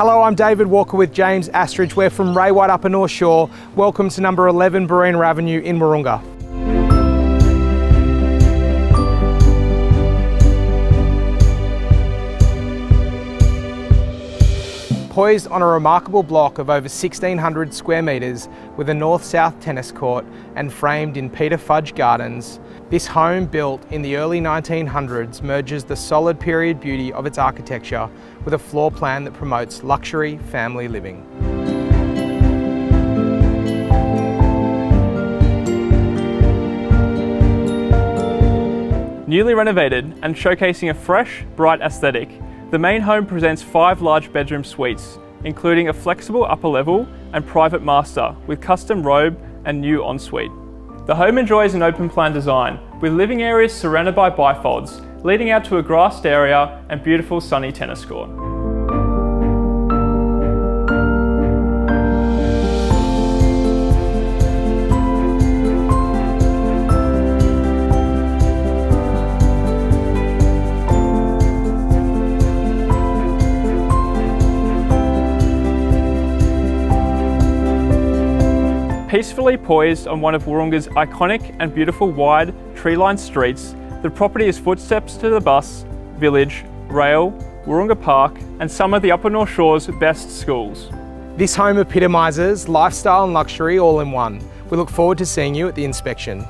I'm David Walker with James Astridge. We're from Ray White Upper North Shore. Welcome to number 11 Bareena Avenue in Wahroonga. Poised on a remarkable block of over 1,600 square metres with a north-south tennis court and framed in Peter Fudge Gardens, this home built in the early 1900s merges the solid period beauty of its architecture with a floor plan that promotes luxury family living. Newly renovated and showcasing a fresh, bright aesthetic, the main home presents five large bedroom suites, including a flexible upper level and private master with custom robe and new ensuite. The home enjoys an open plan design with living areas surrounded by bifolds, leading out to a grassed area and beautiful sunny tennis court. Peacefully poised on one of Wahroonga's iconic and beautiful wide tree-lined streets, the property is footsteps to the bus, village, rail, Wahroonga Park and some of the Upper North Shore's best schools. This home epitomises lifestyle and luxury all in one. We look forward to seeing you at the inspection.